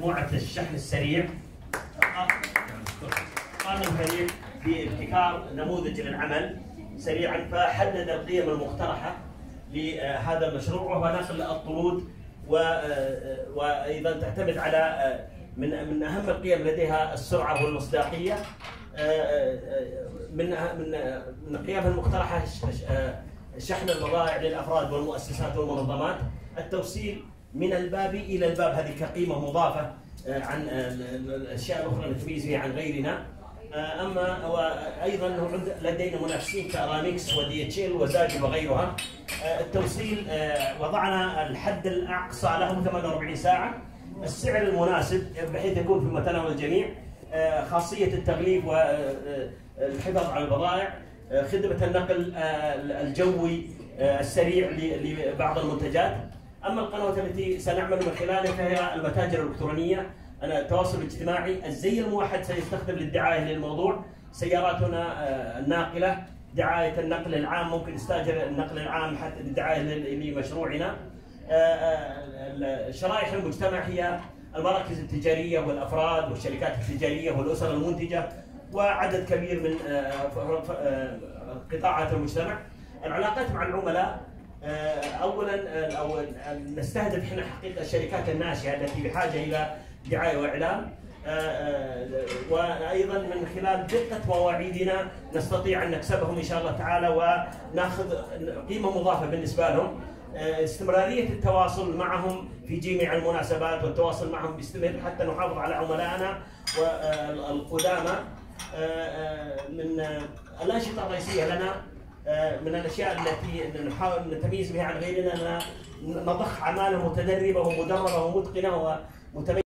مجموعة الشحن السريع. قام الفريق بابتكار نموذج للعمل سريعا فحدد القيم المقترحة لهذا المشروع وهو نقل الطرود وأيضا تعتمد على من من أهم القيم لديها السرعة والمصداقية. من من من القيم المقترحة شحن البضائع للأفراد والمؤسسات والمنظمات. التوصيل من الباب إلى الباب. هذه كقيمة مضافة عن الأشياء الأخرى نتميز بها عن غيرنا. أما وأيضا لدينا منافسين كارامكس و DHL وزاجل وغيرها التوصيل وضعنا الحد الأقصى لهم 48 ساعة. السعر المناسب بحيث يكون في متناول الجميع. خاصية التغليف والحفاظ على البضائع. خدمة النقل الجوي السريع لبعض المنتجات. أما القنوات التي سنعمل من خلالها فهي المتاجر الإلكترونية. التواصل الاجتماعي الزي الموحد سيستخدم للدعاية للموضوع. سياراتنا الناقلة دعاية النقل العام ممكن نستاجر النقل العام حتى للدعايه لمشروعنا. شرائح المجتمع هي المراكز التجارية والأفراد والشركات التجارية والأسر المنتجة وعدد كبير من قطاعات المجتمع. العلاقات مع العملاء اولا أو نستهدف إحنا حقيقة الشركات الناشئه التي بحاجة إلى دعاية وإعلام. وأيضا من خلال دقة مواعيدنا نستطيع أن نكسبهم إن شاء الله تعالى ونأخذ قيمة مضافة بالنسبة لهم. استمرارية التواصل معهم في جميع المناسبات والتواصل معهم بيستمر حتى نحافظ على عملائنا والقدامى. من الأنشطة الرئيسية لنا من الأشياء التي نحاول نتميز بها عن غيرنا إن نضخ اعمال متدربة ومدربة ومتقنة ومتميزة.